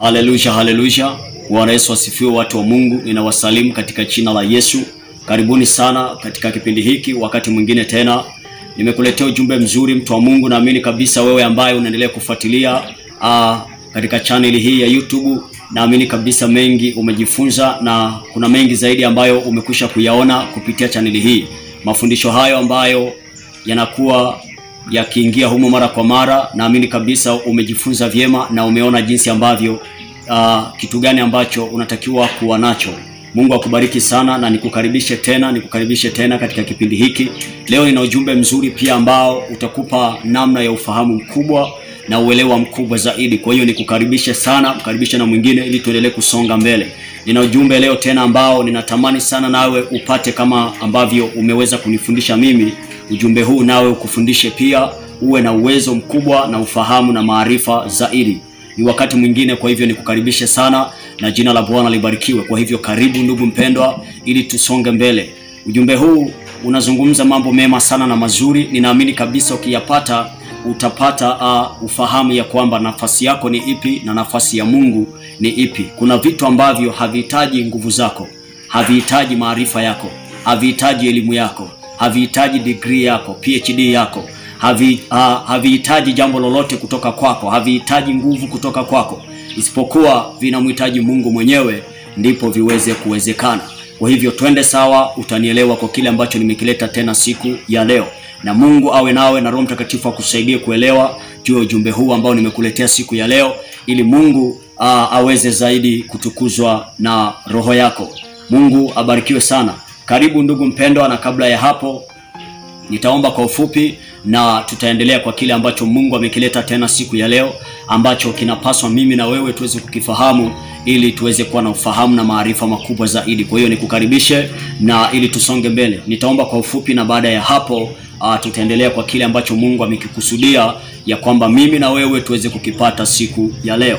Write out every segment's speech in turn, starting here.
Haleluya, haleluya. Bwana Yesu asifiwe, watu wa Mungu. Ninawasalimu katika jina la Yesu. Karibuni sana katika kipindi hiki, wakati mwingine tena nimekuletea ujumbe mzuri, mtu wa Mungu. Naamini kabisa wewe ambaye unaendelea kufuatilia uh, katika chaneli hii ya YouTube, naamini kabisa mengi umejifunza na kuna mengi zaidi ambayo umekwisha kuyaona kupitia chaneli hii. Mafundisho hayo ambayo yanakuwa yakiingia humo mara kwa mara, naamini kabisa umejifunza vyema na umeona jinsi ambavyo uh, kitu gani ambacho unatakiwa kuwa nacho. Mungu akubariki sana na nikukaribishe tena, nikukaribishe tena katika kipindi hiki. Leo nina ujumbe mzuri pia ambao utakupa namna ya ufahamu mkubwa na uelewa mkubwa zaidi. Kwa hiyo nikukaribishe sana, mkaribishe na mwingine ili tuendelee kusonga mbele. Nina ujumbe leo tena ambao ninatamani sana nawe upate kama ambavyo umeweza kunifundisha mimi. Ujumbe huu nawe ukufundishe pia, uwe na uwezo mkubwa na ufahamu na maarifa zaidi. Ni wakati mwingine, kwa hivyo nikukaribishe sana na jina la Bwana libarikiwe. Kwa hivyo karibu ndugu mpendwa, ili tusonge mbele. Ujumbe huu unazungumza mambo mema sana na mazuri. Ninaamini kabisa ukiyapata utapata uh, ufahamu ya kwamba nafasi yako ni ipi na nafasi ya Mungu ni ipi. Kuna vitu ambavyo havihitaji nguvu zako, havihitaji maarifa yako, havihitaji elimu yako, havihitaji degree yako, PhD yako, havi, uh, havihitaji jambo lolote kutoka kwako, havihitaji nguvu kutoka kwako, isipokuwa vinamhitaji Mungu mwenyewe, ndipo viweze kuwezekana. Kwa hivyo twende sawa, utanielewa kwa kile ambacho nimekileta tena siku ya leo na Mungu awe nawe na Roho Mtakatifu akusaidie kuelewa juu ya ujumbe huu ambao nimekuletea siku ya leo, ili Mungu uh, aweze zaidi kutukuzwa na roho yako. Mungu abarikiwe sana. Karibu ndugu mpendwa, na kabla ya hapo nitaomba kwa ufupi na tutaendelea kwa kile ambacho Mungu amekileta tena siku ya leo, ambacho kinapaswa mimi na wewe tuweze kukifahamu ili tuweze kuwa na ufahamu na maarifa makubwa zaidi. Kwa hiyo nikukaribishe na ili tusonge mbele, nitaomba kwa ufupi na baada ya hapo uh, tutaendelea kwa kile ambacho Mungu amekikusudia ya kwamba mimi na wewe tuweze kukipata siku ya leo.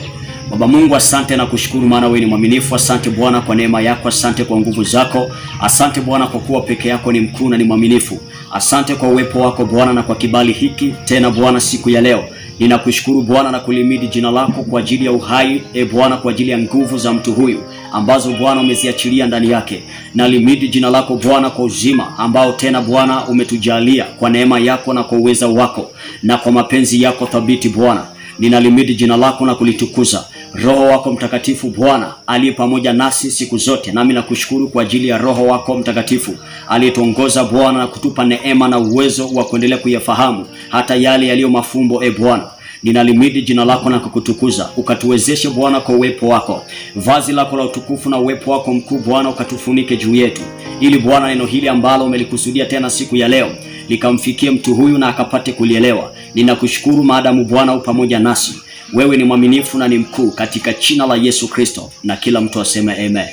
Baba Mungu, asante na kushukuru, maana wewe ni mwaminifu. Asante Bwana kwa neema yako, asante kwa nguvu zako, asante Bwana kwa kuwa peke yako ni mkuu na ni mwaminifu. Asante kwa uwepo wako Bwana na kwa kibali hiki tena Bwana siku ya leo ninakushukuru Bwana na kulimidi jina lako kwa ajili ya uhai e Bwana, kwa ajili ya nguvu za mtu huyu ambazo Bwana umeziachilia ndani yake. Nalimidi jina lako Bwana kwa uzima ambao tena Bwana umetujalia kwa neema yako na kwa uweza wako na kwa mapenzi yako thabiti Bwana, ninalimidi jina lako na kulitukuza. Roho wako Mtakatifu Bwana aliye pamoja nasi siku zote, nami nakushukuru kwa ajili ya Roho wako Mtakatifu aliyetuongoza Bwana na kutupa neema na uwezo wa kuendelea kuyafahamu hata yale yaliyo mafumbo. E Bwana, ninalimidi jina lako na kukutukuza, ukatuwezeshe Bwana kwa uwepo wako, vazi lako la utukufu na uwepo wako mkuu Bwana ukatufunike juu yetu, ili Bwana neno hili ambalo umelikusudia tena siku ya leo likamfikie mtu huyu na akapate kulielewa. Ninakushukuru maadamu Bwana u pamoja nasi wewe ni mwaminifu na ni mkuu, katika jina la Yesu Kristo, na kila mtu aseme amen.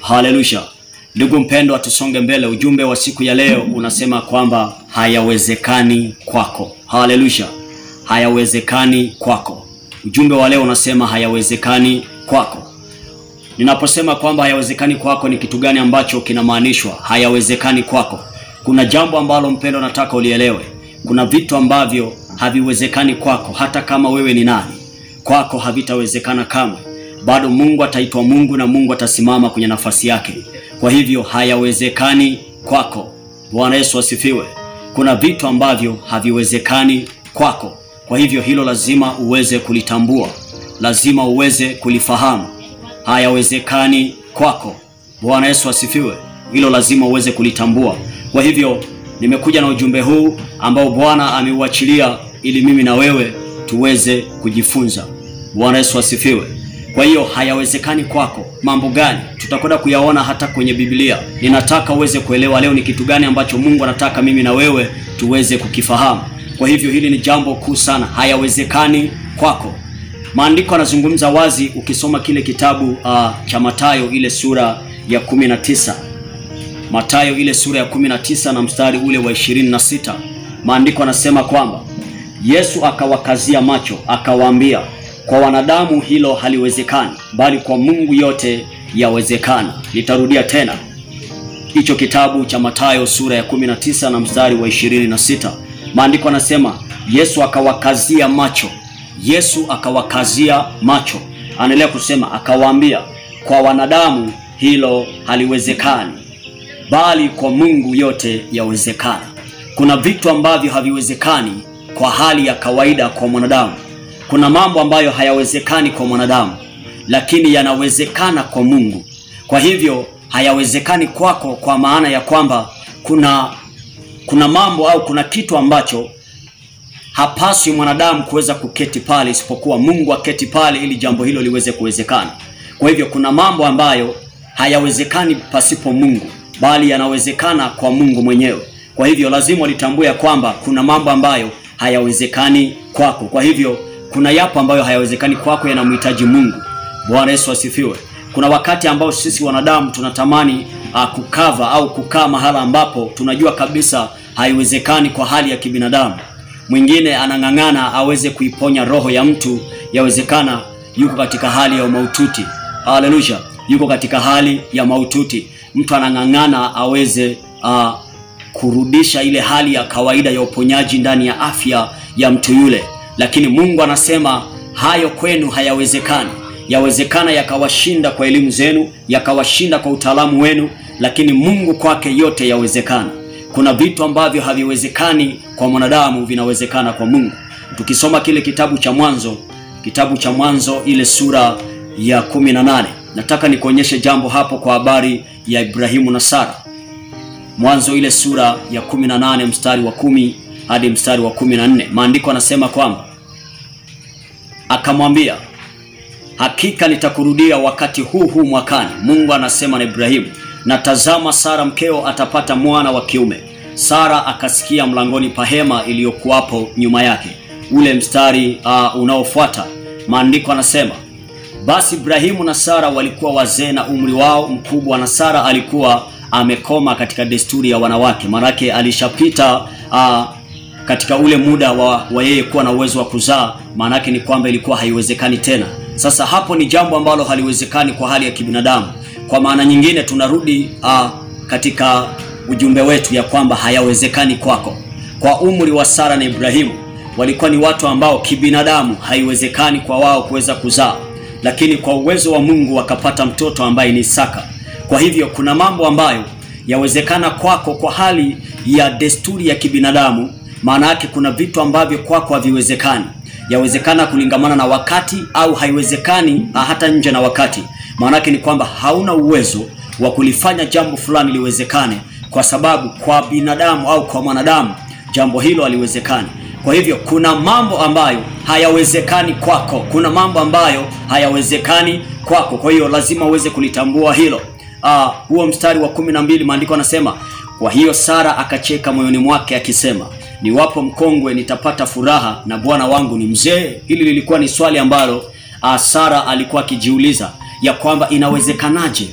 Haleluya! Ndugu mpendwa, tusonge mbele. Ujumbe wa siku ya leo unasema kwamba hayawezekani kwako. Haleluya! Hayawezekani kwako. Ujumbe wa leo unasema hayawezekani kwako. Ninaposema kwamba hayawezekani kwako, ni kitu gani ambacho kinamaanishwa hayawezekani kwako? Kuna jambo ambalo mpendo, nataka ulielewe. Kuna vitu ambavyo haviwezekani kwako, hata kama wewe ni nani, kwako havitawezekana kamwe. Bado Mungu ataitwa Mungu na Mungu atasimama kwenye nafasi yake. Kwa hivyo hayawezekani kwako. Bwana Yesu asifiwe. Kuna vitu ambavyo haviwezekani kwako, kwa hivyo hilo lazima uweze kulitambua, lazima uweze kulifahamu. Hayawezekani kwako. Bwana Yesu asifiwe. Hilo lazima uweze kulitambua. Kwa hivyo nimekuja na ujumbe huu ambao Bwana ameuachilia ili mimi na wewe tuweze kujifunza. Bwana Yesu asifiwe. Kwa hiyo hayawezekani kwako. Mambo gani? Tutakwenda kuyaona hata kwenye Biblia. Ninataka uweze kuelewa leo ni kitu gani ambacho Mungu anataka mimi na wewe tuweze kukifahamu. Kwa hivyo hili ni jambo kuu sana, hayawezekani kwako. Maandiko yanazungumza wazi, ukisoma kile kitabu uh, cha Mathayo ile sura ya kumi na tisa Mathayo ile sura ya 19 na mstari ule wa 26, maandiko anasema kwamba Yesu akawakazia macho akawaambia, kwa wanadamu hilo haliwezekani, bali kwa Mungu yote yawezekana. Nitarudia tena. Hicho kitabu cha matayo sura ya 19 na mstari wa 26, maandiko anasema Yesu akawakazia macho. Yesu akawakazia macho. Anaendelea kusema akawaambia kwa wanadamu hilo haliwezekani bali kwa mungu yote yawezekana. Kuna vitu ambavyo haviwezekani kwa hali ya kawaida kwa mwanadamu. Kuna mambo ambayo hayawezekani kwa mwanadamu lakini yanawezekana kwa mungu. Kwa hivyo hayawezekani kwako kwa maana ya kwamba kuna kuna mambo au kuna kitu ambacho hapaswi mwanadamu kuweza kuketi pale isipokuwa mungu aketi pale ili jambo hilo liweze kuwezekana. Kwa hivyo kuna mambo ambayo hayawezekani pasipo mungu bali yanawezekana kwa mungu mwenyewe. Kwa hivyo lazima litambue ya kwamba kuna mambo ambayo hayawezekani kwako. Kwa hivyo kuna yapo ambayo hayawezekani kwako yanamhitaji mungu. Bwana yesu asifiwe. Kuna wakati ambao sisi wanadamu tunatamani uh, kukava au kukaa mahala ambapo tunajua kabisa haiwezekani kwa hali ya kibinadamu. Mwingine anang'ang'ana aweze kuiponya roho ya mtu yawezekana yuko katika hali ya maututi. haleluya! Yuko katika hali ya maututi mtu anang'ang'ana aweze uh, kurudisha ile hali ya kawaida ya uponyaji ndani ya afya ya mtu yule. Lakini mungu anasema hayo kwenu hayawezekani. Yawezekana yakawashinda kwa elimu zenu yakawashinda kwa utaalamu wenu lakini mungu kwake yote yawezekana. Kuna vitu ambavyo haviwezekani kwa mwanadamu vinawezekana kwa mungu. Tukisoma kile kitabu cha mwanzo kitabu cha mwanzo ile sura ya 18 nataka nikuonyeshe jambo hapo kwa habari ya ibrahimu na sara. Mwanzo ile sura ya 18 mstari wa kumi hadi mstari wa 14 maandiko anasema kwamba akamwambia hakika nitakurudia wakati huu huu mwakani mungu anasema na ibrahimu natazama sara mkeo atapata mwana wa kiume. Sara akasikia mlangoni pa hema iliyokuwapo nyuma yake ule mstari uh, unaofuata. Maandiko anasema basi ibrahimu na sara walikuwa wazee na umri wao mkubwa na sara alikuwa amekoma katika desturi ya wanawake. Maanake alishapita uh, katika ule muda wa, wa yeye kuwa na uwezo wa kuzaa maanake ni kwamba ilikuwa haiwezekani tena. Sasa hapo ni jambo ambalo haliwezekani kwa hali ya kibinadamu. Kwa maana nyingine tunarudi uh, katika ujumbe wetu ya kwamba hayawezekani kwako. Kwa umri wa sara na ibrahimu walikuwa ni watu ambao kibinadamu haiwezekani kwa wao kuweza kuzaa lakini kwa uwezo wa mungu wakapata mtoto ambaye ni isaka. Kwa hivyo kuna mambo ambayo yawezekana kwako kwa hali ya desturi ya kibinadamu maana yake kuna vitu ambavyo kwako haviwezekani. Yawezekana kulingamana na wakati au haiwezekani hata nje na wakati. Maanake ni kwamba hauna uwezo wa kulifanya jambo fulani liwezekane kwa sababu kwa binadamu au kwa mwanadamu jambo hilo haliwezekani kwa hivyo kuna mambo ambayo hayawezekani kwako. Kuna mambo ambayo hayawezekani kwako. Kwa hiyo lazima uweze kulitambua hilo. Uh, huo mstari wa kumi na mbili maandiko anasema kwa hiyo sara akacheka moyoni mwake akisema niwapo mkongwe nitapata furaha na bwana wangu ni mzee hili lilikuwa ni swali ambalo uh, sara alikuwa akijiuliza ya kwamba inawezekanaje?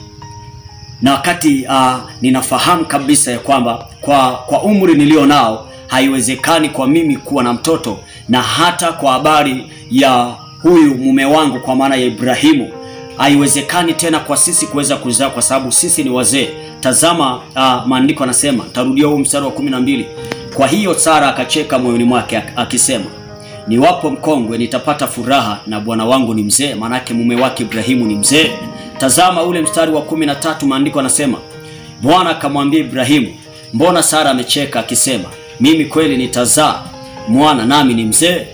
Na wakati uh, ninafahamu kabisa ya kwamba kwa kwa umri nilio nao haiwezekani kwa mimi kuwa na mtoto na hata kwa habari ya huyu mume wangu kwa maana ya ibrahimu. Haiwezekani tena kwa sisi kuweza kuzaa kwa sababu sisi ni wazee. Tazama uh, maandiko anasema tarudia huu mstari wa kumi na mbili. Kwa hiyo sara akacheka moyoni mwake akisema niwapo mkongwe nitapata furaha na bwana wangu ni mzee maanake mume wake ibrahimu ni mzee. Tazama ule mstari wa kumi na tatu maandiko anasema bwana akamwambia ibrahimu mbona sara amecheka akisema mimi kweli nitazaa mwana nami ni mzee.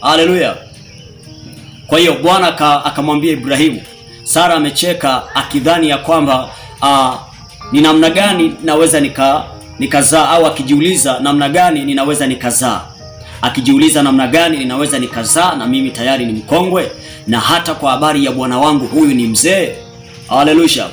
Haleluya. Kwa hiyo bwana akamwambia ibrahimu sara amecheka akidhani ya kwamba ni namna gani naweza nika nikazaa au akijiuliza namna gani ninaweza nikazaa. Akijiuliza namna gani ninaweza nikazaa na mimi tayari ni mkongwe na hata kwa habari ya bwana wangu huyu ni mzee. Haleluya.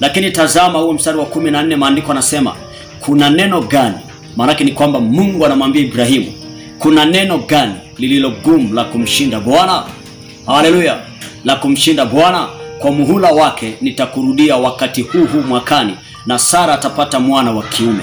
Lakini tazama huo mstari wa kumi na nne maandiko anasema kuna neno gani maanake ni kwamba mungu anamwambia ibrahimu kuna neno gani lililo gumu la kumshinda bwana? Haleluya! La kumshinda bwana kwa muhula wake nitakurudia wakati huu huu mwakani na sara atapata mwana wa kiume.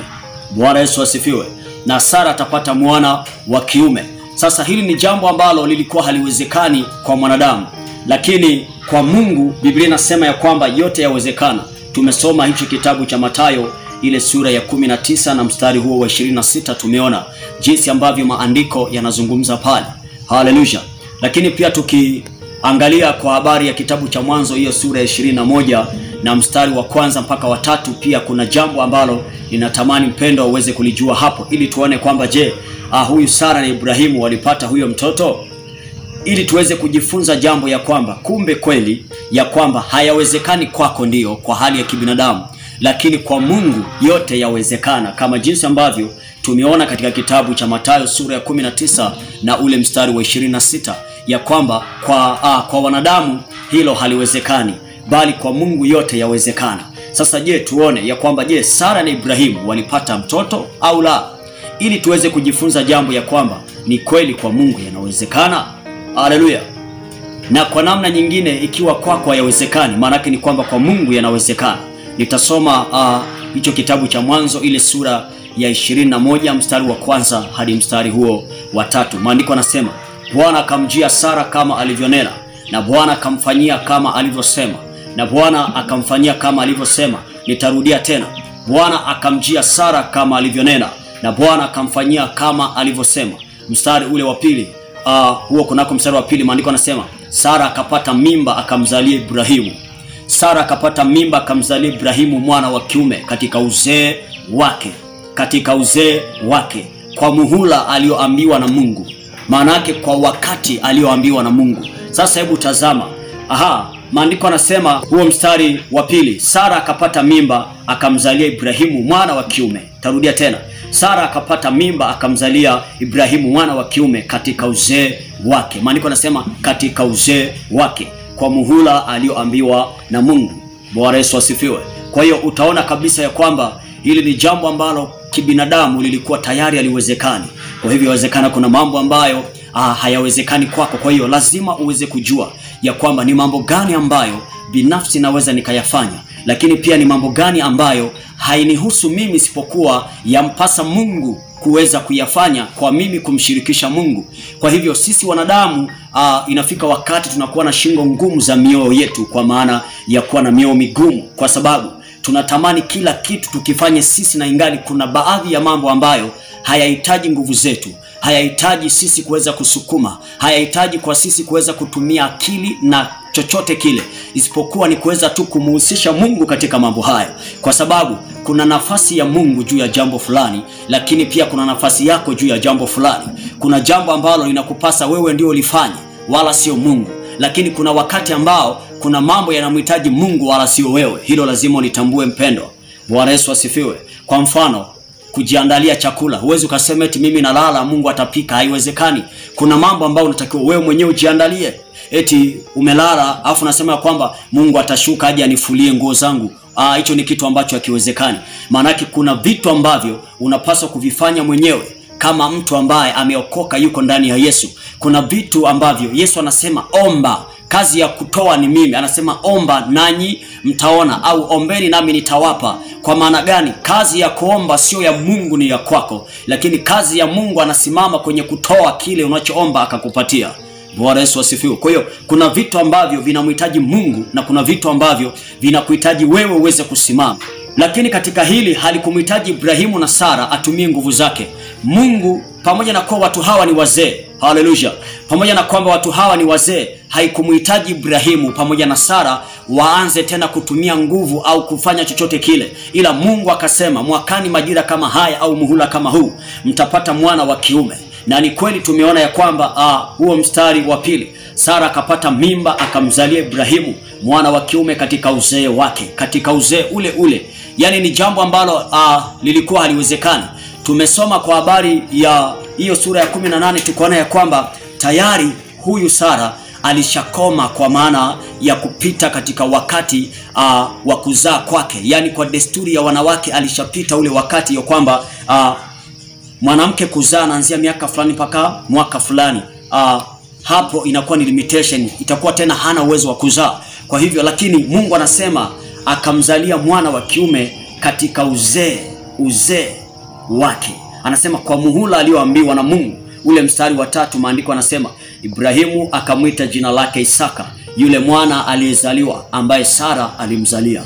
Bwana yesu asifiwe. Na sara atapata mwana wa kiume. Sasa hili ni jambo ambalo lilikuwa haliwezekani kwa mwanadamu. Lakini kwa mungu biblia inasema ya kwamba yote yawezekana. Tumesoma hicho kitabu cha matayo ile sura ya 19 na mstari huo wa 26 tumeona jinsi ambavyo maandiko yanazungumza pale. Haleluya. Lakini pia tukiangalia kwa habari ya kitabu cha mwanzo hiyo sura ya ishirini na na mstari wa kwanza mpaka wa tatu, pia kuna jambo ambalo ninatamani mpendo uweze kulijua hapo ili tuone kwamba je ah, huyu sara na ibrahimu walipata huyo mtoto? Ili tuweze kujifunza jambo ya kwamba kumbe kweli ya kwamba hayawezekani kwako ndiyo kwa hali ya kibinadamu lakini kwa mungu yote yawezekana kama jinsi ambavyo tumeona katika kitabu cha matayo sura ya 19 na ule mstari wa 26 ya kwamba kwa, a, kwa wanadamu hilo haliwezekani bali kwa mungu yote yawezekana. Sasa je tuone ya kwamba je sara na ibrahimu walipata mtoto au la? Ili tuweze kujifunza jambo ya kwamba ni kweli kwa mungu yanawezekana. Haleluya. Na kwa namna nyingine ikiwa kwako kwa hayawezekani maanake ni kwamba kwa mungu yanawezekana nitasoma hicho uh, kitabu cha mwanzo ile sura ya 21 mstari wa kwanza hadi mstari huo wa tatu. Maandiko anasema bwana akamjia sara kama alivyonena na bwana akamfanyia kama alivyosema na bwana akamfanyia kama alivyosema. Nitarudia tena bwana akamjia sara kama alivyonena na bwana akamfanyia kama alivyosema. Mstari ule wa pili uh, huo kunako mstari wa pili maandiko anasema sara akapata mimba akamzalia ibrahimu sara akapata mimba akamzalia ibrahimu mwana wa kiume katika uzee wake katika uzee wake kwa muhula aliyoambiwa na mungu. Maana kwa wakati aliyoambiwa na mungu. Sasa hebu tazama. Aha maandiko anasema huo mstari wa pili sara akapata mimba akamzalia ibrahimu mwana wa kiume. Tarudia tena. Sara akapata mimba akamzalia ibrahimu mwana wa kiume katika uzee wake. Maandiko anasema katika uzee wake kwa muhula aliyoambiwa na mungu. Bwana yesu asifiwe. Kwa hiyo utaona kabisa ya kwamba hili ni jambo ambalo kibinadamu lilikuwa tayari haliwezekani. Kwa hivyo inawezekana kuna mambo ambayo ah, hayawezekani kwako. Kwa hiyo lazima uweze kujua ya kwamba ni mambo gani ambayo binafsi naweza nikayafanya lakini pia ni mambo gani ambayo hainihusu mimi isipokuwa yampasa mungu kuweza kuyafanya kwa mimi kumshirikisha mungu. Kwa hivyo sisi wanadamu uh, inafika wakati tunakuwa na shingo ngumu za mioyo yetu kwa maana ya kuwa na mioyo migumu. Kwa sababu tunatamani kila kitu tukifanye sisi na ingali kuna baadhi ya mambo ambayo hayahitaji nguvu zetu hayahitaji sisi kuweza kusukuma hayahitaji kwa sisi kuweza kutumia akili na chochote kile isipokuwa ni kuweza tu kumuhusisha mungu katika mambo hayo. Kwa sababu kuna nafasi ya mungu juu ya jambo fulani lakini pia kuna nafasi yako juu ya jambo fulani. Kuna jambo ambalo linakupasa wewe ndio ulifanye wala sio mungu. Lakini kuna wakati ambao kuna mambo yanamhitaji mungu wala sio wewe. Hilo lazima ulitambue mpendo bwana yesu asifiwe. Kwa mfano kujiandalia chakula. Huwezi ukasema eti mimi nalala mungu atapika. Haiwezekani. Kuna mambo ambayo unatakiwa wewe mwenyewe ujiandalie. Eti umelala afu nasema ya kwamba mungu atashuka aje anifulie nguo zangu. Ah, hicho ni kitu ambacho hakiwezekani. Maanake kuna vitu ambavyo unapaswa kuvifanya mwenyewe kama mtu ambaye ameokoka yuko ndani ya yesu. Kuna vitu ambavyo yesu anasema omba kazi ya kutoa ni mimi. Anasema omba nanyi mtaona au ombeni nami nitawapa. Kwa maana gani? Kazi ya kuomba sio ya mungu ni ya kwako. Lakini kazi ya mungu anasimama kwenye kutoa kile unachoomba akakupatia. Bwana yesu asifiwe. Kwa hiyo kuna vitu ambavyo vinamhitaji mungu na kuna vitu ambavyo vinakuhitaji wewe uweze kusimama lakini katika hili halikumhitaji ibrahimu na sara atumie nguvu zake. Mungu pamoja na kuwa watu hawa ni wazee haleluya pamoja na kwamba watu hawa ni wazee haikumhitaji ibrahimu pamoja na sara waanze tena kutumia nguvu au kufanya chochote kile. Ila mungu akasema mwakani majira kama haya au muhula kama huu mtapata mwana wa kiume. Na ni kweli tumeona ya kwamba uh, huo mstari wa pili sara akapata mimba akamzalia ibrahimu mwana wa kiume katika uzee wake katika uzee ule ule yaani ni jambo ambalo uh, lilikuwa haliwezekani. Tumesoma kwa habari ya hiyo sura ya 18 tukaona ya kwamba tayari huyu sara alishakoma kwa maana ya kupita katika wakati uh, wa kuzaa kwake. Yaani kwa desturi ya wanawake alishapita ule wakati ya kwamba uh, mwanamke kuzaa anaanzia miaka fulani mpaka mwaka fulani. Uh, hapo inakuwa ni limitation. Itakuwa tena hana uwezo wa kuzaa. Kwa hivyo lakini mungu anasema akamzalia mwana wa kiume katika uzee uzee wake. Anasema kwa muhula aliyoambiwa na mungu. Ule mstari wa tatu maandiko anasema ibrahimu akamwita jina lake isaka yule mwana aliyezaliwa ambaye sara alimzalia.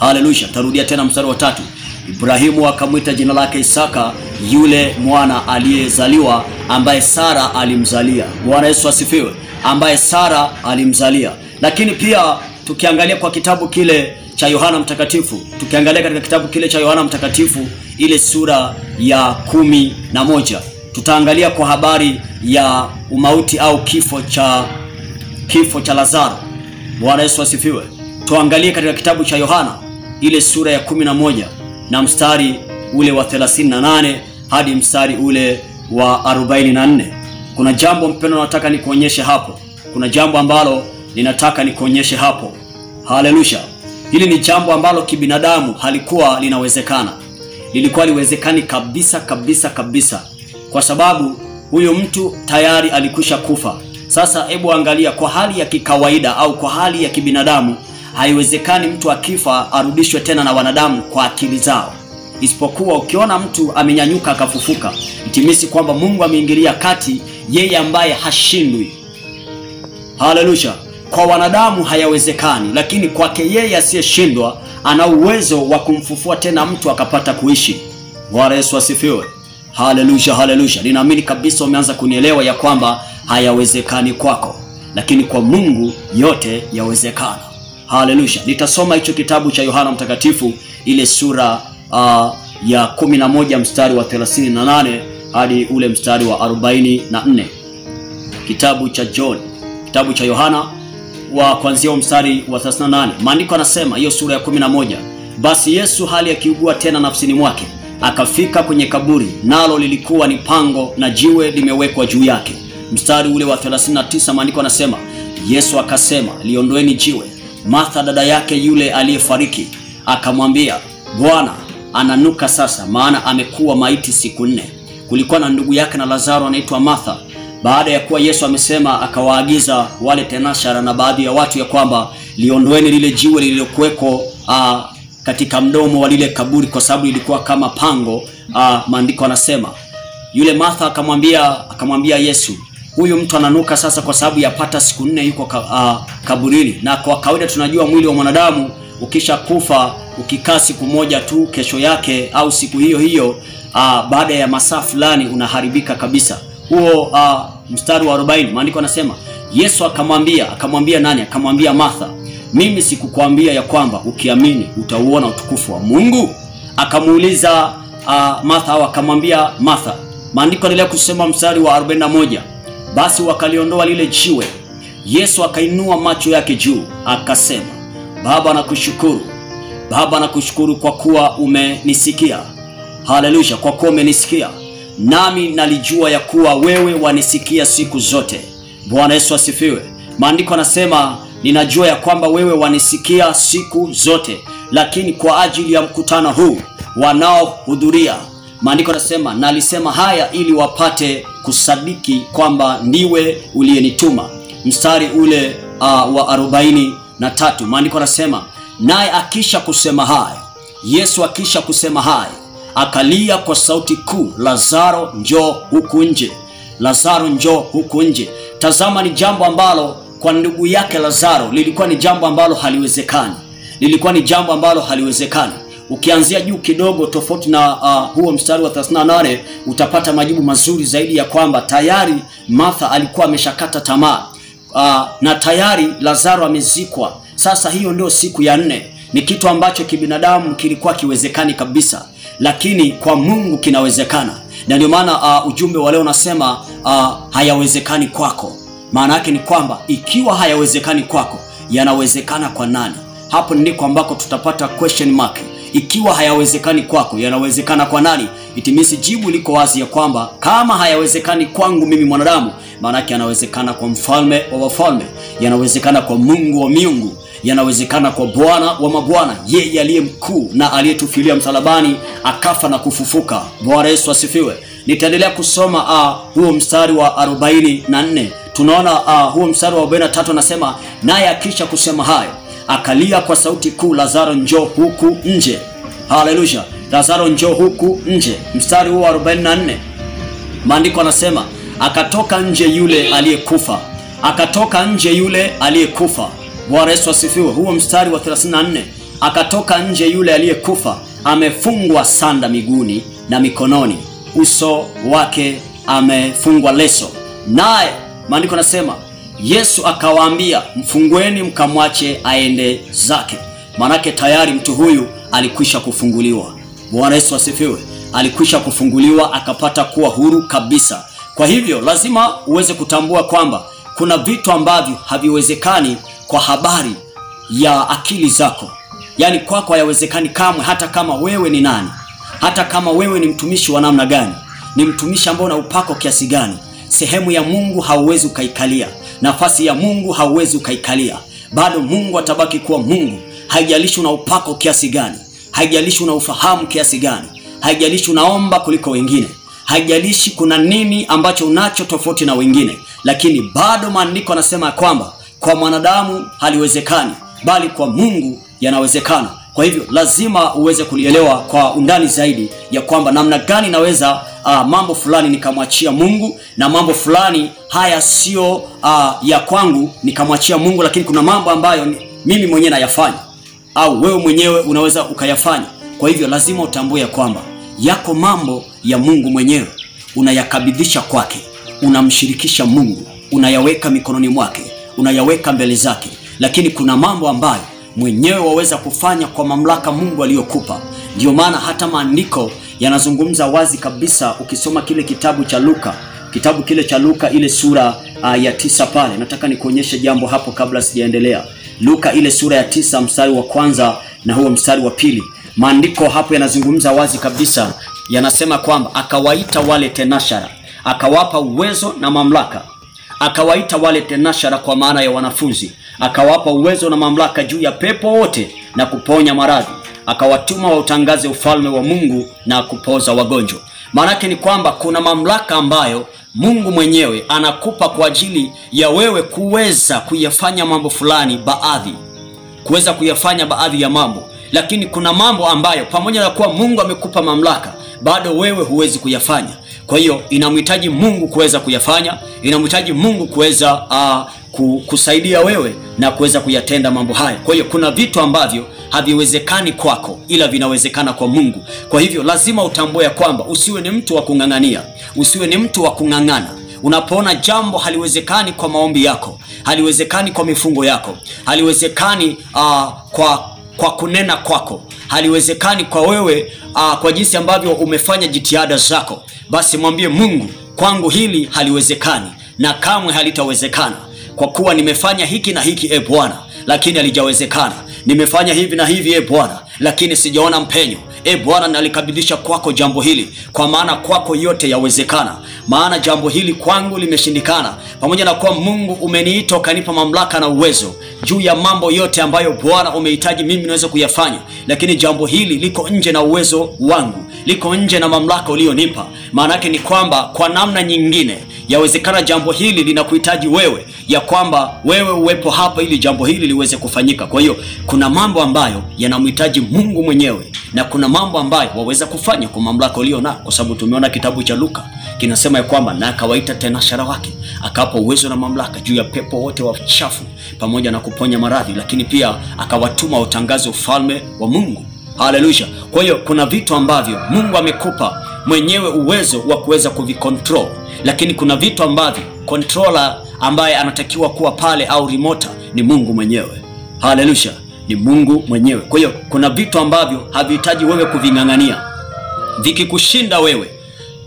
Haleluya! Tarudia tena mstari wa tatu. Ibrahimu akamwita jina lake isaka yule mwana aliyezaliwa ambaye sara alimzalia. Bwana yesu asifiwe. Ambaye Sara alimzalia. Lakini pia tukiangalia kwa kitabu kile cha Yohana Mtakatifu, tukiangalia katika kitabu kile cha Yohana Mtakatifu ile sura ya kumi na moja tutaangalia kwa habari ya umauti au kifo cha kifo cha Lazaro. Bwana Yesu asifiwe. Tuangalie katika kitabu cha Yohana ile sura ya kumi na moja na mstari ule wa 38 hadi mstari ule wa 44. Kuna jambo mpendo, nataka nikuonyeshe hapo. Kuna jambo ambalo ninataka nikuonyeshe hapo. Haleluya! Hili ni jambo ambalo kibinadamu halikuwa linawezekana, lilikuwa liwezekani kabisa kabisa kabisa, kwa sababu huyo mtu tayari alikwisha kufa. Sasa hebu angalia, kwa hali ya kikawaida au kwa hali ya kibinadamu, haiwezekani mtu akifa arudishwe tena na wanadamu kwa akili zao isipokuwa ukiona mtu amenyanyuka akafufuka, itimisi kwamba Mungu ameingilia kati, yeye ambaye hashindwi. Haleluya! Kwa wanadamu hayawezekani, lakini kwake yeye asiyeshindwa ana uwezo wa kumfufua tena mtu akapata kuishi. Bwana Yesu asifiwe. Haleluya, haleluya. Ninaamini kabisa umeanza kunielewa ya kwamba hayawezekani kwako, lakini kwa Mungu yote yawezekana. Haleluya. Nitasoma hicho kitabu cha Yohana Mtakatifu ile sura uh, ya 11 mstari wa 38 hadi ule mstari wa 44. Kitabu cha John, kitabu cha Yohana wa kuanzia mstari wa 38. Maandiko anasema hiyo sura ya 11, basi Yesu hali akiugua tena nafsini mwake akafika kwenye kaburi, nalo lilikuwa ni pango na jiwe limewekwa juu yake. Mstari ule wa 39, maandiko anasema Yesu akasema, liondoeni jiwe. Martha dada yake yule aliyefariki akamwambia, Bwana, ananuka sasa, maana amekuwa maiti siku nne. Kulikuwa na ndugu yake na Lazaro anaitwa Martha. Baada ya kuwa Yesu amesema, akawaagiza wale tenashara na baadhi ya watu ya kwamba liondoeni lile jiwe lililokuweko uh, katika mdomo wa lile kaburi, kwa sababu lilikuwa kama pango. Uh, maandiko anasema yule Martha akamwambia akamwambia Yesu, huyu mtu ananuka sasa, kwa sababu yapata siku nne yuko ka, uh, kaburini, na kwa kawaida tunajua mwili wa mwanadamu ukisha kufa ukikaa siku moja tu, kesho yake au siku hiyo hiyo baada ya masaa fulani unaharibika kabisa. Huo uh, mstari wa 40 maandiko anasema Yesu akamwambia akamwambia nani? Akamwambia Martha, mimi sikukwambia ya kwamba ukiamini utauona utukufu wa Mungu? Akamuuliza uh, Martha au akamwambia Martha. Maandiko anaendelea kusema mstari wa 41, basi wakaliondoa lile jiwe. Yesu akainua macho yake juu akasema, Baba nakushukuru Baba nakushukuru kwa kuwa umenisikia. Haleluya, kwa kuwa umenisikia nami nalijua ya kuwa wewe wanisikia siku zote. Bwana Yesu asifiwe. Maandiko anasema ninajua ya kwamba wewe wanisikia siku zote, lakini kwa ajili ya mkutano huu wanaohudhuria, maandiko anasema nalisema haya ili wapate kusadiki kwamba ndiwe uliyenituma. Mstari ule uh, wa arobaini na tatu maandiko anasema naye akisha kusema haya, Yesu akisha kusema haya akalia kwa sauti kuu, Lazaro njoo huku nje, Lazaro njoo huku nje. Tazama, ni jambo ambalo kwa ndugu yake Lazaro lilikuwa ni jambo ambalo haliwezekani, lilikuwa ni jambo ambalo haliwezekani. Ukianzia juu kidogo, tofauti na uh, huo mstari wa 38 utapata majibu mazuri zaidi ya kwamba tayari Martha alikuwa ameshakata tamaa uh, na tayari Lazaro amezikwa. Sasa hiyo ndio siku ya nne. Ni kitu ambacho kibinadamu kilikuwa kiwezekani kabisa, lakini kwa Mungu kinawezekana, na ndio maana uh, ujumbe wa leo unasema uh, hayawezekani kwako. Maana yake ni kwamba ikiwa hayawezekani kwako, yanawezekana kwa nani? Hapo ndiko ambako tutapata question mark. Ikiwa hayawezekani kwako, yanawezekana kwa nani? Itimisi jibu liko wazi ya kwamba kama hayawezekani kwangu mimi mwanadamu, maana yake yanawezekana kwa mfalme wa wafalme, yanawezekana kwa Mungu wa miungu yanawezekana kwa Bwana wa mabwana, yeye aliye mkuu na aliyetufilia msalabani akafa na kufufuka. Bwana Yesu asifiwe. Nitaendelea kusoma uh, huo mstari wa 44 tunaona uh, huo mstari wa 43 anasema, naye akisha kusema hayo akalia kwa sauti kuu, Lazaro njoo huku nje. Haleluya, Lazaro njoo huku nje. Mstari huo wa 44 maandiko anasema, akatoka nje yule aliyekufa, akatoka nje yule aliyekufa Bwana Yesu asifiwe. Huo mstari wa 34, akatoka nje yule aliyekufa amefungwa sanda miguuni na mikononi, uso wake amefungwa leso. Naye maandiko nasema yesu akawaambia mfungueni mkamwache aende zake. Manake tayari mtu huyu alikwisha kufunguliwa. Bwana yesu asifiwe. Alikwisha kufunguliwa akapata kuwa huru kabisa. Kwa hivyo lazima uweze kutambua kwamba kuna vitu ambavyo haviwezekani kwa habari ya akili zako. Yaani kwako hayawezekani kamwe hata kama wewe ni nani. Hata kama wewe ni mtumishi wa namna gani. Ni mtumishi ambao una upako kiasi gani. Sehemu ya mungu hauwezi ukaikalia. Nafasi ya mungu hauwezi ukaikalia. Bado mungu atabaki kuwa mungu. Haijalishi una upako kiasi gani. Haijalishi una ufahamu kiasi gani. Haijalishi unaomba kuliko wengine. Haijalishi kuna nini ambacho unacho tofauti na wengine. Lakini bado maandiko anasema ya kwamba kwa mwanadamu haliwezekani bali kwa mungu yanawezekana. Kwa hivyo lazima uweze kulielewa kwa undani zaidi ya kwamba namna gani naweza uh, mambo fulani nikamwachia mungu na mambo fulani haya sio uh, ya kwangu nikamwachia mungu lakini kuna mambo ambayo mimi mwenyewe nayafanya au wewe mwenyewe unaweza ukayafanya. Kwa hivyo lazima utambue ya kwamba yako mambo ya mungu mwenyewe. Unayakabidhisha kwake unamshirikisha mungu unayaweka mikononi mwake unayaweka mbele zake. Lakini kuna mambo ambayo mwenyewe waweza kufanya kwa mamlaka mungu aliyokupa. Ndio maana hata maandiko yanazungumza wazi kabisa ukisoma kile kitabu cha luka kitabu kile cha luka ile sura uh, ya tisa pale. Nataka nikuonyeshe jambo hapo kabla sijaendelea. Luka ile sura ya tisa mstari wa kwanza na huo mstari wa pili. Maandiko hapo yanazungumza wazi kabisa yanasema kwamba akawaita wale tenashara akawapa uwezo na mamlaka akawaita wale tenashara kwa maana ya wanafunzi. Akawapa uwezo na mamlaka juu ya pepo wote na kuponya maradhi. Akawatuma wautangaze ufalme wa mungu na kupoza wagonjwa. Maanake ni kwamba kuna mamlaka ambayo mungu mwenyewe anakupa kwa ajili ya wewe kuweza kuyafanya mambo fulani baadhi. Kuweza kuyafanya baadhi ya mambo. Lakini kuna mambo ambayo pamoja na kuwa mungu amekupa mamlaka bado wewe huwezi kuyafanya kwa hiyo inamhitaji mungu kuweza kuyafanya inamhitaji mungu kuweza uh, kusaidia wewe na kuweza kuyatenda mambo haya. Kwa hiyo kuna vitu ambavyo haviwezekani kwako ila vinawezekana kwa mungu. Kwa hivyo lazima utambue ya kwamba usiwe ni mtu wa kung'ang'ania usiwe ni mtu wa kung'ang'ana. Unapoona jambo haliwezekani kwa maombi yako haliwezekani kwa mifungo yako haliwezekani uh, kwa kwa kunena kwako. Haliwezekani kwa wewe uh, kwa jinsi ambavyo umefanya jitihada zako. Basi mwambie mungu kwangu hili haliwezekani na kamwe halitawezekana. Kwa kuwa nimefanya hiki na hiki e bwana lakini halijawezekana. Nimefanya hivi na hivi e bwana lakini sijaona mpenyo e bwana nalikabidhisha kwako jambo hili kwa maana kwako yote yawezekana. Maana jambo hili kwangu limeshindikana pamoja na kuwa mungu umeniita ukanipa mamlaka na uwezo juu ya mambo yote ambayo bwana umehitaji mimi niweze kuyafanya. Lakini jambo hili liko nje na uwezo wangu liko nje na mamlaka ulionipa maana yake ni kwamba kwa namna nyingine yawezekana jambo hili linakuhitaji wewe ya kwamba wewe uwepo hapa ili jambo hili liweze kufanyika. Kwa hiyo kuna mambo ambayo yanamhitaji mungu mwenyewe na kuna mambo ambayo waweza kufanya kwa mamlaka ulio nayo. Kwa sababu tumeona kitabu cha luka kinasema ya kwamba na akawaita tena shara wake akawapa uwezo na mamlaka juu ya pepo wote wachafu pamoja na kuponya maradhi lakini pia akawatuma utangaze ufalme wa mungu. Haleluya! Kwa hiyo kuna vitu ambavyo mungu amekupa mwenyewe uwezo wa kuweza kuvicontrol lakini kuna vitu ambavyo controller ambaye anatakiwa kuwa pale au remota ni mungu mwenyewe. Haleluya ni mungu mwenyewe. Kwa hiyo kuna vitu ambavyo havihitaji wewe kuving'ang'ania. Vikikushinda wewe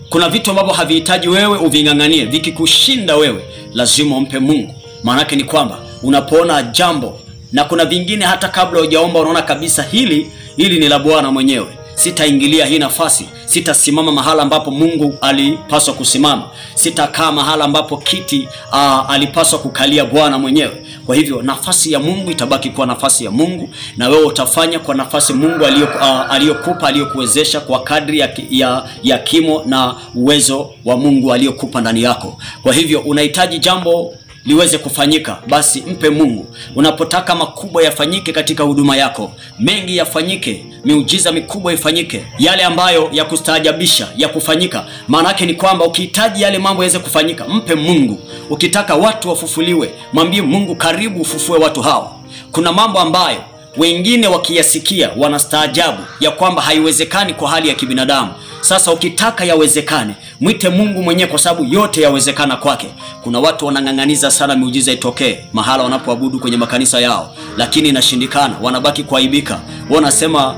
kuna vitu ambavyo havihitaji wewe uving'ang'anie. Vikikushinda wewe lazima umpe mungu. Maanake ni kwamba unapoona jambo na kuna vingine hata kabla hujaomba unaona kabisa hili hili ni la bwana mwenyewe sitaingilia hii nafasi. Sitasimama mahala ambapo mungu alipaswa kusimama. Sitakaa mahala ambapo kiti uh, alipaswa kukalia bwana mwenyewe. Kwa hivyo nafasi ya mungu itabaki kuwa nafasi ya mungu na wewe utafanya kwa nafasi mungu aliyokupa uh, aliyokupa aliyokuwezesha kwa kadri ya, ya, ya kimo na uwezo wa mungu aliyokupa ndani yako. Kwa hivyo unahitaji jambo liweze kufanyika basi mpe mungu. Unapotaka makubwa yafanyike katika huduma yako mengi yafanyike miujiza mikubwa ifanyike. Yale ambayo ya kustaajabisha ya kufanyika maanaake ni kwamba ukihitaji yale mambo yaweze kufanyika mpe mungu. Ukitaka watu wafufuliwe mwambie mungu karibu ufufue watu hawa. Kuna mambo ambayo wengine wakiyasikia wanastaajabu ya kwamba haiwezekani kwa hali ya kibinadamu. Sasa ukitaka yawezekane mwite mungu mwenyewe kwa sababu yote yawezekana kwake. Kuna watu wanang'ang'aniza sana miujiza itokee mahala wanapoabudu kwenye makanisa yao lakini inashindikana wanabaki kuaibika. Wanasema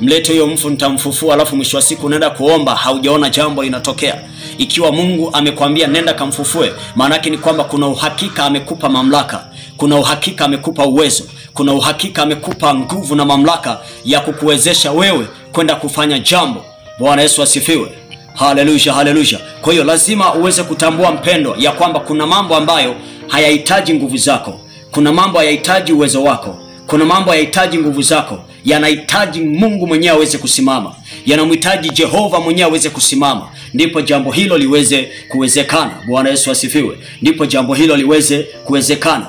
mlete huyo mfu nitamfufua alafu mwisho wa siku unaenda kuomba haujaona jambo linatokea. Ikiwa mungu amekwambia nenda kamfufue maanake ni kwamba kuna uhakika amekupa mamlaka kuna uhakika amekupa uwezo. Kuna uhakika amekupa nguvu na mamlaka ya kukuwezesha wewe kwenda kufanya jambo. Bwana yesu asifiwe. Haleluya haleluya. Kwa hiyo lazima uweze kutambua mpendo ya kwamba kuna mambo ambayo hayahitaji nguvu zako. Kuna mambo hayahitaji uwezo wako. Kuna mambo hayahitaji nguvu zako. Yanahitaji mungu mwenyewe aweze kusimama. Yanamhitaji jehova mwenyewe aweze kusimama. Ndipo jambo hilo liweze kuwezekana. Bwana yesu asifiwe. Ndipo jambo hilo liweze kuwezekana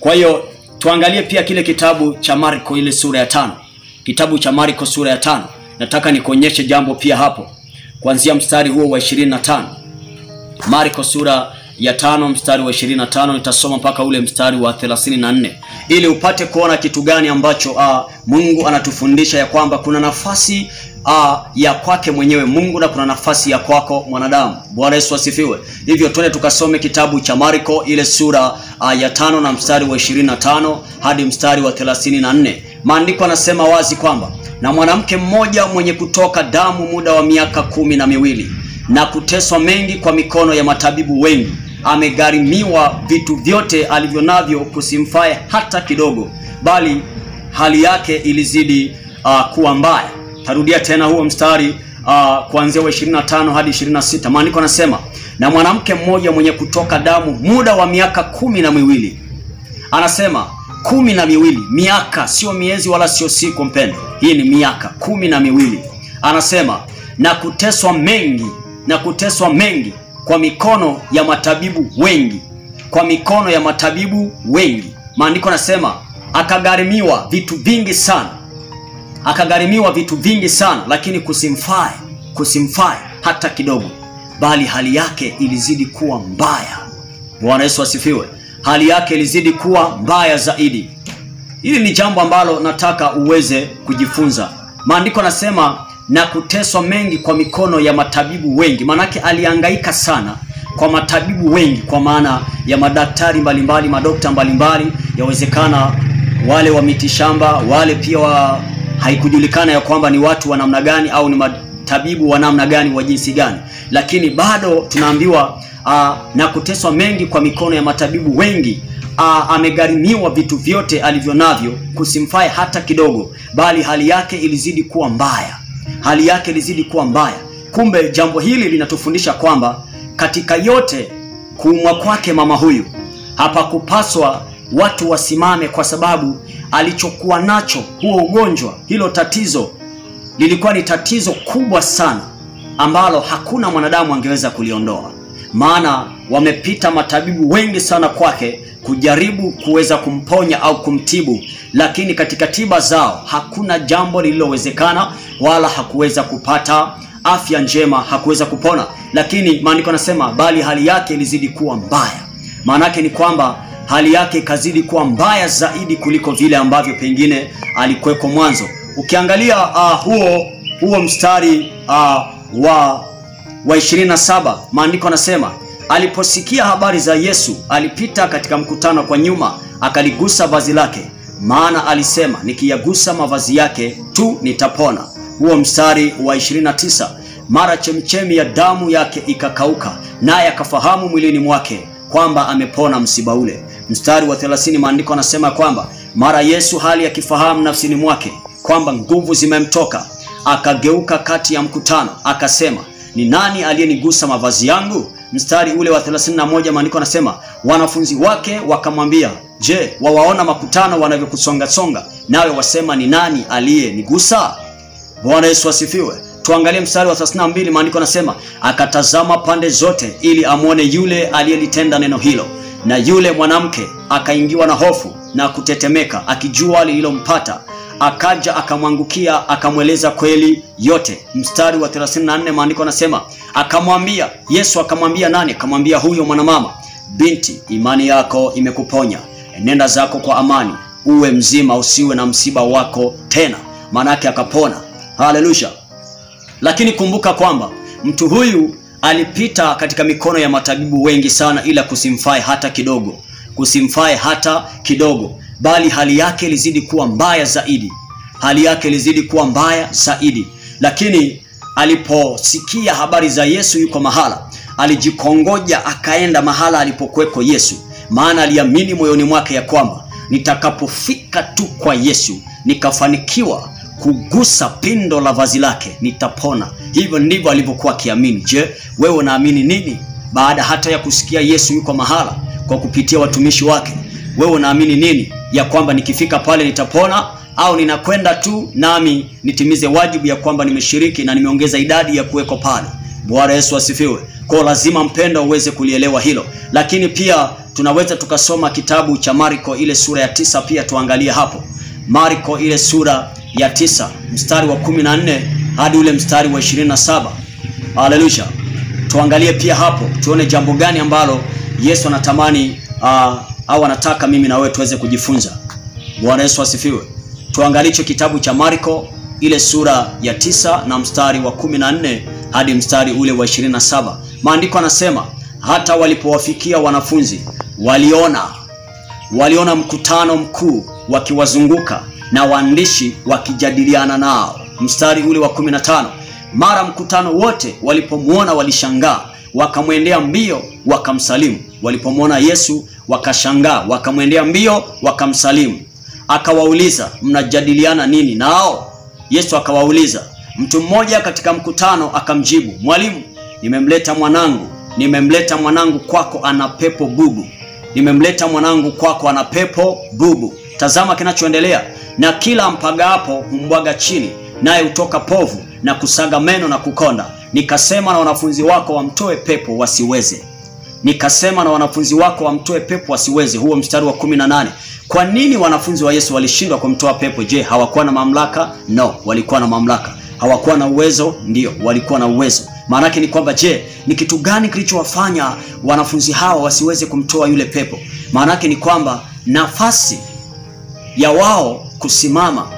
kwa hiyo tuangalie pia kile kitabu cha marko ile sura ya tano. Kitabu cha marko sura ya tano. Nataka nikuonyeshe jambo pia hapo kuanzia mstari huo wa 25 marko sura ya tano mstari wa 25 nitasoma mpaka ule mstari wa 34 ili upate kuona kitu gani ambacho a, mungu anatufundisha ya kwamba kuna nafasi a, ya kwake mwenyewe mungu na kuna nafasi ya kwako mwanadamu. Bwana yesu asifiwe. Hivyo twende tukasome kitabu cha marko ile sura a, ya tano na mstari wa 25 hadi mstari wa 34 maandiko anasema wazi kwamba na mwanamke mmoja mwenye kutoka damu muda wa miaka kumi na miwili na kuteswa mengi kwa mikono ya matabibu wengi amegharimiwa vitu vyote alivyo navyo kusimfae hata kidogo bali hali yake ilizidi uh, kuwa mbaya. Tarudia tena huo mstari uh, kuanzia wa 25 hadi 26 maandiko anasema na mwanamke mmoja mwenye kutoka damu muda wa miaka kumi na miwili. Anasema kumi na miwili miaka sio miezi wala sio siku mpendo hii ni miaka kumi na miwili. Anasema na kuteswa mengi na kuteswa mengi kwa mikono ya matabibu wengi. Kwa mikono ya matabibu wengi. Maandiko nasema akagharimiwa vitu vingi sana. Akagharimiwa vitu vingi sana lakini kusimfae kusimfae hata kidogo. Bali hali yake ilizidi kuwa mbaya. Bwana yesu asifiwe. Hali yake ilizidi kuwa mbaya zaidi. Hili ni jambo ambalo nataka uweze kujifunza. Maandiko anasema na kuteswa mengi kwa mikono ya matabibu wengi. Maanake aliangaika sana kwa matabibu wengi kwa maana ya madaktari mbalimbali madokta mbalimbali yawezekana wale wa mitishamba wale pia wa haikujulikana ya kwamba ni watu wa namna gani au ni matabibu wa namna gani wa jinsi gani. Lakini bado tunaambiwa uh, na kuteswa mengi kwa mikono ya matabibu wengi uh, amegharimiwa vitu vyote alivyo navyo kusimfae hata kidogo bali hali yake ilizidi kuwa mbaya hali yake ilizidi kuwa mbaya. Kumbe jambo hili linatufundisha kwamba katika yote kuumwa kwake mama huyu hapakupaswa watu wasimame kwa sababu alichokuwa nacho huo ugonjwa. Hilo tatizo lilikuwa ni tatizo kubwa sana ambalo hakuna mwanadamu angeweza kuliondoa. Maana wamepita matabibu wengi sana kwake kujaribu kuweza kumponya au kumtibu lakini katika tiba zao hakuna jambo lililowezekana wala hakuweza kupata afya njema hakuweza kupona. Lakini maandiko anasema bali hali yake ilizidi kuwa mbaya. Maana yake ni kwamba hali yake ikazidi kuwa mbaya zaidi kuliko vile ambavyo pengine alikuweko mwanzo. Ukiangalia uh, huo huo mstari uh, wa wa 27 maandiko anasema aliposikia habari za yesu alipita katika mkutano kwa nyuma akaligusa vazi lake. Maana alisema nikiyagusa mavazi yake tu nitapona. Huo mstari wa 29 mara chemchemi ya damu yake ikakauka naye akafahamu mwilini mwake kwamba amepona msiba ule. Mstari wa 30 maandiko anasema kwamba mara yesu hali akifahamu nafsini mwake kwamba nguvu zimemtoka akageuka kati ya mkutano akasema ni nani aliyenigusa mavazi yangu mstari ule wa 31 maandiko anasema wanafunzi wake wakamwambia je wawaona makutano wanavyokusongasonga nawe wasema ni nani aliyenigusa? Bwana yesu asifiwe. Tuangalie mstari wa 32 maandiko anasema akatazama pande zote ili amwone yule aliyelitenda neno hilo. Na yule mwanamke akaingiwa na hofu na kutetemeka akijua lililompata akaja akamwangukia akamweleza kweli yote. Mstari wa 34 maandiko anasema akamwambia yesu akamwambia nani? Akamwambia huyo mwanamama binti imani yako imekuponya. Nenda zako kwa amani uwe mzima usiwe na msiba wako tena. Maanake akapona. Haleluya. Lakini kumbuka kwamba mtu huyu alipita katika mikono ya matabibu wengi sana ila kusimfae hata kidogo kusimfae hata kidogo bali hali yake ilizidi kuwa mbaya zaidi. Hali yake ilizidi kuwa mbaya zaidi. Lakini aliposikia habari za yesu yuko mahala alijikongoja akaenda mahala alipokuweko yesu. Maana aliamini moyoni mwake ya kwamba nitakapofika tu kwa yesu nikafanikiwa kugusa pindo la vazi lake nitapona. Hivyo ndivyo alivyokuwa akiamini. Je wewe unaamini nini baada hata ya kusikia yesu yuko mahala? Kwa kupitia watumishi wake wewe unaamini nini ya kwamba nikifika pale nitapona? Au ninakwenda tu nami nitimize wajibu ya kwamba nimeshiriki na nimeongeza idadi ya kuweko pale? Bwana yesu asifiwe. Kwao lazima mpendo uweze kulielewa hilo. Lakini pia tunaweza tukasoma kitabu cha marko ile sura ya tisa pia tuangalie hapo. Marko ile sura ya tisa mstari wa kumi na nne hadi ule mstari wa ishirini na saba. Haleluya. Tuangalie pia hapo tuone jambo gani ambalo yesu anatamani uh, au anataka mimi na wewe tuweze kujifunza? Bwana yesu asifiwe. Tuangalie kitabu cha marko ile sura ya tisa na mstari wa kumi na nne hadi mstari ule wa ishirini na saba. Maandiko anasema hata walipowafikia wanafunzi waliona waliona mkutano mkuu wakiwazunguka na waandishi wakijadiliana nao. Mstari ule wa 15 mara mkutano wote walipomwona walishangaa wakamwendea mbio wakamsalimu. Walipomwona yesu wakashangaa wakamwendea mbio wakamsalimu. Akawauliza mnajadiliana nini nao? Yesu akawauliza. Mtu mmoja katika mkutano akamjibu mwalimu nimemleta mwanangu nimemleta mwanangu kwako ana pepo bubu. Nimemleta mwanangu kwako ana pepo bubu. Tazama kinachoendelea. Na kila mpagaapo humbwaga chini naye hutoka povu na kusaga meno na kukonda nikasema na wanafunzi wako wamtoe pepo wasiweze. Nikasema na wanafunzi wako wamtoe pepo wasiweze huo mstari wa 18 kwa nini wanafunzi wa yesu walishindwa kumtoa pepo? Je hawakuwa na mamlaka? No walikuwa na mamlaka. Hawakuwa na uwezo? Ndio walikuwa na uwezo. Maanake ni kwamba je ni kitu gani kilichowafanya wanafunzi hawa wasiweze kumtoa yule pepo? Maanake ni kwamba nafasi ya wao kusimama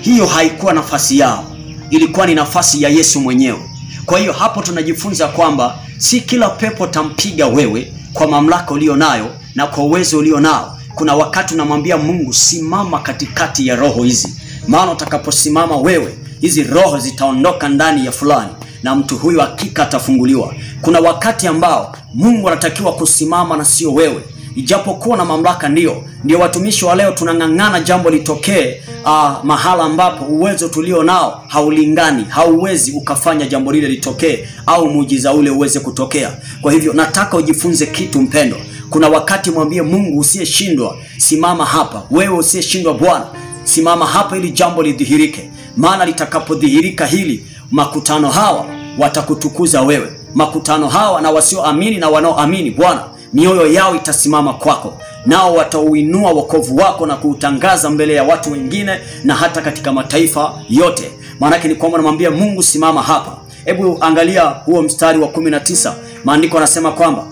hiyo haikuwa nafasi yao. Ilikuwa ni nafasi ya yesu mwenyewe kwa hiyo hapo tunajifunza kwamba si kila pepo tampiga wewe kwa mamlaka ulio nayo na kwa uwezo ulio nao. Kuna wakati unamwambia mungu simama katikati ya roho hizi. Maana utakaposimama wewe hizi roho zitaondoka ndani ya fulani na mtu huyu hakika atafunguliwa. Kuna wakati ambao mungu anatakiwa kusimama na sio wewe ijapokuwa na mamlaka ndio ndio watumishi wa leo tunang'ang'ana jambo litokee uh, mahala ambapo uwezo tulio nao haulingani hauwezi ukafanya jambo lile litokee au muujiza ule uweze kutokea. Kwa hivyo nataka ujifunze kitu mpendo kuna wakati mwambie mungu usiyeshindwa simama hapa. Wewe usiyeshindwa bwana simama hapa ili jambo lidhihirike. Maana litakapodhihirika hili makutano hawa watakutukuza wewe. Makutano hawa na wasioamini na wanaoamini bwana mioyo yao itasimama kwako nao watauinua wokovu wako na kuutangaza mbele ya watu wengine na hata katika mataifa yote. Maanake ni kwamba namwambia mungu simama hapa. Hebu angalia huo mstari wa 19 maandiko anasema kwamba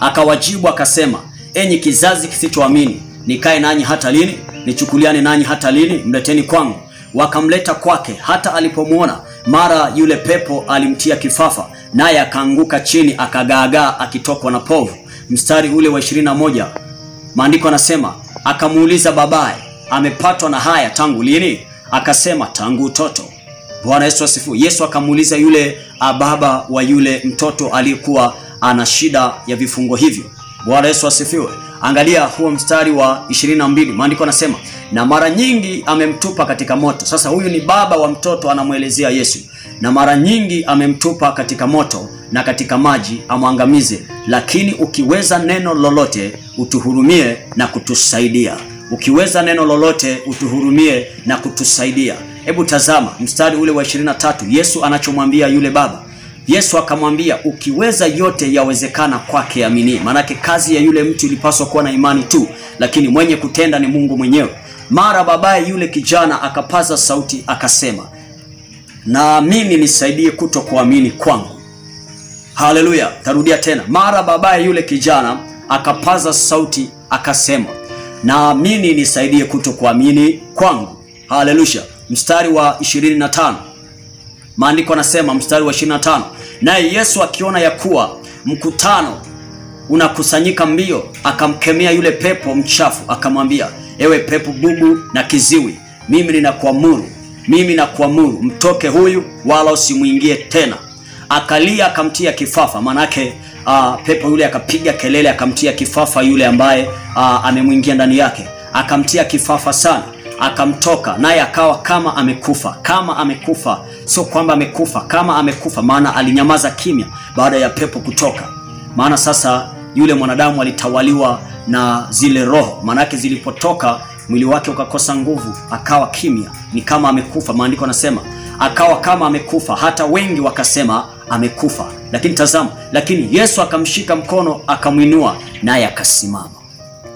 akawajibu akasema enyi kizazi kisichoamini nikae nanyi hata lini? Nichukuliane nanyi hata lini? Mleteni kwangu. Wakamleta kwake hata alipomwona mara yule pepo alimtia kifafa naye akaanguka chini akagaagaa akitokwa na povu mstari ule wa 21 maandiko anasema akamuuliza babaye amepatwa na haya tangu lini? Akasema tangu utoto. Bwana yesu asifiwe. Yesu akamuuliza yule baba wa yule mtoto aliyekuwa ana shida ya vifungo hivyo. Bwana yesu asifiwe. Angalia huo mstari wa 22 maandiko anasema na mara nyingi amemtupa katika moto. Sasa huyu ni baba wa mtoto anamwelezea yesu na mara nyingi amemtupa katika moto na katika maji amwangamize. Lakini ukiweza neno lolote utuhurumie na kutusaidia. Ukiweza neno lolote utuhurumie na kutusaidia. Hebu tazama mstari ule wa 23 yesu anachomwambia yule baba. Yesu akamwambia ukiweza yote yawezekana kwake amini maanake kazi ya yule mtu ilipaswa kuwa na imani tu lakini mwenye kutenda ni mungu mwenyewe. Mara babaye yule kijana akapaza sauti akasema naamini nisaidie kuto kuamini kwangu. Haleluya! Tarudia tena. Mara babaye yule kijana akapaza sauti akasema naamini nisaidie kuto kuamini kwangu. Haleluya! Mstari wa 25 maandiko anasema mstari wa 25 naye yesu akiona ya kuwa mkutano unakusanyika mbio akamkemea yule pepo mchafu akamwambia ewe pepo bubu na kiziwi mimi ninakuamuru mimi nakuamuru mtoke huyu wala usimwingie tena. Akalia akamtia kifafa. Manake uh, pepo yule akapiga kelele akamtia kifafa yule ambaye uh, amemwingia ndani yake. Akamtia kifafa sana akamtoka. Naye akawa kama amekufa kama amekufa. Sio kwamba amekufa kama amekufa. Maana alinyamaza kimya baada ya pepo kutoka. Maana sasa yule mwanadamu alitawaliwa na zile roho. Maanake zilipotoka mwili wake ukakosa nguvu akawa kimya. Ni kama amekufa maandiko anasema akawa kama amekufa. Hata wengi wakasema amekufa. Lakini tazama lakini yesu akamshika mkono akamwinua naye akasimama.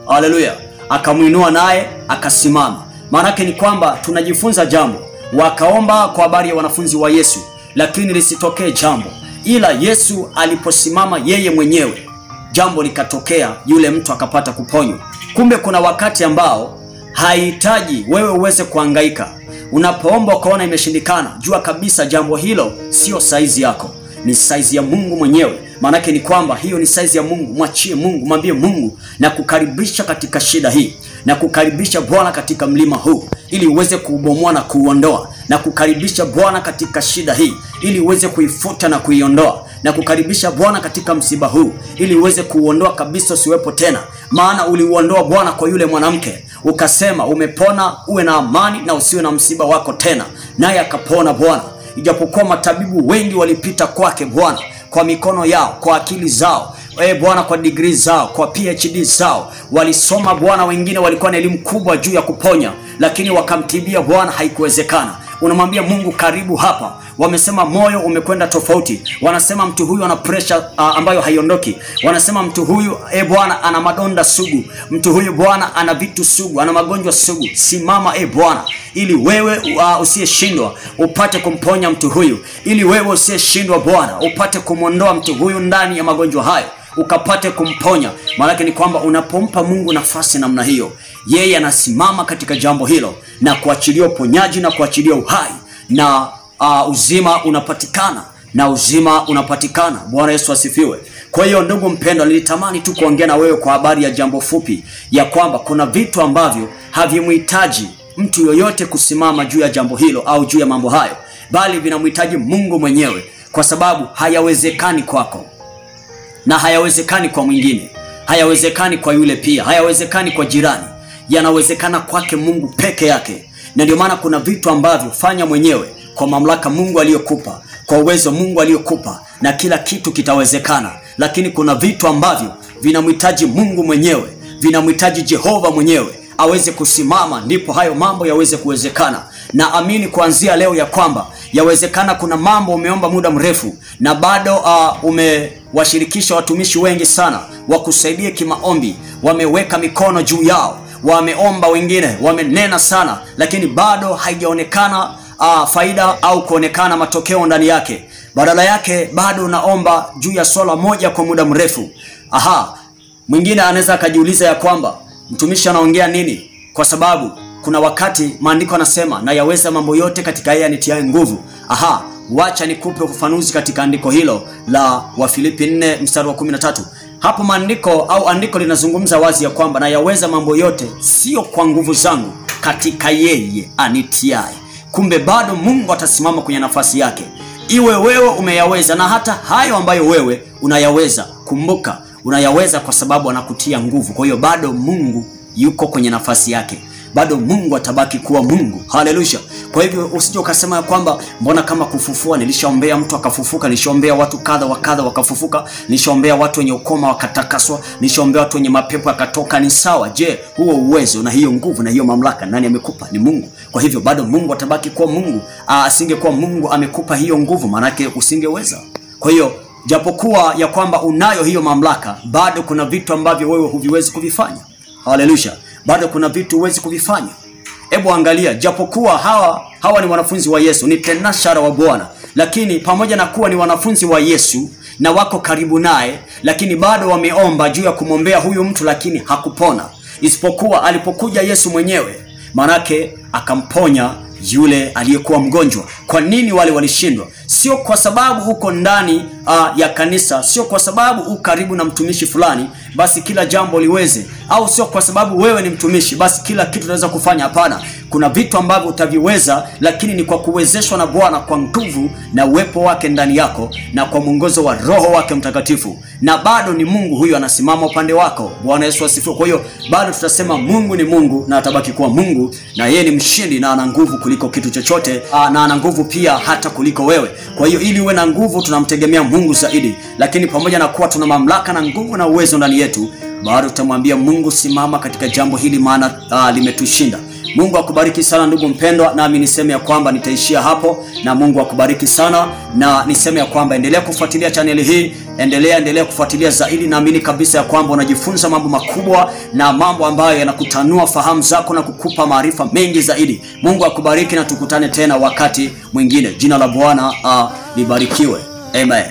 Haleluya! Akamwinua naye akasimama. Maanake ni kwamba tunajifunza jambo. Wakaomba kwa habari ya wanafunzi wa yesu lakini lisitokee jambo. Ila yesu aliposimama yeye mwenyewe jambo likatokea. Yule mtu akapata kuponywa kumbe kuna wakati ambao haihitaji wewe uweze kuangaika unapoomba ukaona imeshindikana jua kabisa jambo hilo sio saizi yako. Ni saizi ya mungu mwenyewe. Maanake ni kwamba hiyo ni saizi ya mungu. Mwachie mungu mwambie mungu na kukaribisha katika shida hii na kukaribisha bwana katika mlima huu ili uweze kuubomoa na kuuondoa. Na kukaribisha bwana katika shida hii ili uweze kuifuta na kuiondoa. Na kukaribisha bwana katika msiba huu ili uweze kuuondoa kabisa usiwepo tena. Maana uliuondoa bwana kwa yule mwanamke ukasema umepona uwe na amani na usiwe na msiba wako tena. Naye akapona bwana. Ijapokuwa matabibu wengi walipita kwake bwana kwa mikono yao kwa akili zao e bwana kwa digrii zao kwa phd zao. Walisoma bwana wengine walikuwa na elimu kubwa juu ya kuponya lakini wakamtibia bwana haikuwezekana unamwambia mungu karibu hapa. Wamesema moyo umekwenda tofauti. Wanasema mtu huyu ana presha uh, ambayo haiondoki. Wanasema mtu huyu e bwana ana madonda sugu. Mtu huyu bwana ana vitu sugu ana magonjwa sugu. Simama e bwana. Ili wewe uh, usiyeshindwa upate kumponya mtu huyu. Ili wewe usiyeshindwa bwana upate kumwondoa mtu huyu ndani ya magonjwa hayo ukapate kumponya. Maanake ni kwamba unapompa mungu nafasi namna hiyo yeye anasimama katika jambo hilo na kuachilia uponyaji na kuachilia uhai na uh, uzima unapatikana na uzima unapatikana. Bwana yesu asifiwe. Kwa hiyo ndugu mpendwa nilitamani tu kuongea na wewe kwa habari ya jambo fupi ya kwamba kuna vitu ambavyo havimhitaji mtu yoyote kusimama juu ya jambo hilo au juu ya mambo hayo bali vinamhitaji mungu mwenyewe kwa sababu hayawezekani kwako na hayawezekani kwa mwingine hayawezekani kwa yule pia hayawezekani kwa jirani. Yanawezekana kwake mungu peke yake. Na ndio maana kuna vitu ambavyo fanya mwenyewe kwa mamlaka mungu aliyokupa kwa uwezo mungu aliyokupa na kila kitu kitawezekana. Lakini kuna vitu ambavyo vinamhitaji mungu mwenyewe vinamhitaji jehova mwenyewe aweze kusimama ndipo hayo mambo yaweze kuwezekana. Na amini kuanzia leo ya kwamba yawezekana kuna mambo umeomba muda mrefu na bado uh, umewashirikisha watumishi wengi sana wakusaidie kimaombi. Wameweka mikono juu yao wameomba wengine wamenena sana lakini bado haijaonekana uh, faida au kuonekana matokeo ndani yake. Badala yake bado naomba juu ya swala moja kwa muda mrefu. Aha mwingine anaweza akajiuliza ya kwamba mtumishi anaongea nini? Kwa sababu kuna wakati maandiko anasema na yaweza mambo yote katika yeye anitiae nguvu. Aha wacha nikupe ufafanuzi katika andiko hilo la wafilipi 4 mstari wa 13 hapo maandiko au andiko linazungumza wazi ya kwamba nayaweza mambo yote sio kwa nguvu zangu katika yeye anitiae kumbe bado mungu atasimama kwenye nafasi yake. Iwe wewe umeyaweza na hata hayo ambayo wewe unayaweza kumbuka unayaweza kwa sababu anakutia nguvu. Kwa hiyo bado mungu yuko kwenye nafasi yake bado mungu atabaki kuwa mungu. Haleluya. Kwa hivyo usije ukasema kwamba mbona kama kufufua nilishaombea mtu akafufuka nilishaombea watu kadha wa kadha wakafufuka nilishaombea watu wenye ukoma wakatakaswa nilishaombea watu wenye mapepo yakatoka. Ni sawa. Je huo uwezo na hiyo nguvu na hiyo mamlaka nani amekupa? Ni mungu. Kwa hivyo bado mungu atabaki kuwa mungu. Asingekuwa mungu amekupa hiyo nguvu maanake usingeweza. Kwa hiyo japokuwa ya kwamba unayo hiyo mamlaka bado kuna vitu ambavyo wewe huviwezi kuvifanya. Haleluya bado kuna vitu huwezi kuvifanya. Hebu angalia japokuwa hawa hawa ni wanafunzi wa yesu ni tenashara wa bwana lakini pamoja na kuwa ni wanafunzi wa yesu na wako karibu naye lakini bado wameomba juu ya kumwombea huyu mtu lakini hakupona. Isipokuwa alipokuja yesu mwenyewe manake akamponya yule aliyekuwa mgonjwa. Kwa nini wale walishindwa? Sio kwa sababu huko ndani uh, ya kanisa sio kwa sababu u karibu na mtumishi fulani basi kila jambo liweze. Au sio kwa sababu wewe ni mtumishi basi kila kitu unaweza kufanya. Hapana kuna vitu ambavyo utaviweza lakini ni kwa kuwezeshwa na bwana kwa nguvu na uwepo wake ndani yako na kwa mwongozo wa roho wake mtakatifu. Na bado ni mungu huyu anasimama upande wako. Bwana yesu asifiwe. Kwa hiyo bado tutasema mungu ni mungu na atabaki kuwa mungu na yeye ni mshindi na ana nguvu kuliko kitu chochote na ana nguvu pia hata kuliko wewe. Kwa hiyo ili uwe na nguvu tunamtegemea mungu zaidi. Lakini pamoja na kuwa tuna mamlaka na nguvu na uwezo ndani yetu bado tutamwambia mungu simama katika jambo hili maana uh, limetushinda mungu akubariki sana ndugu mpendwa nami niseme ya kwamba nitaishia hapo na mungu akubariki sana na niseme ya kwamba endelea kufuatilia chaneli hii endelea endelea kufuatilia zaidi. Naamini kabisa ya kwamba unajifunza mambo makubwa na mambo ambayo yanakutanua fahamu zako na kukupa maarifa mengi zaidi. Mungu akubariki na tukutane tena wakati mwingine. Jina la bwana uh, libarikiwe. Amen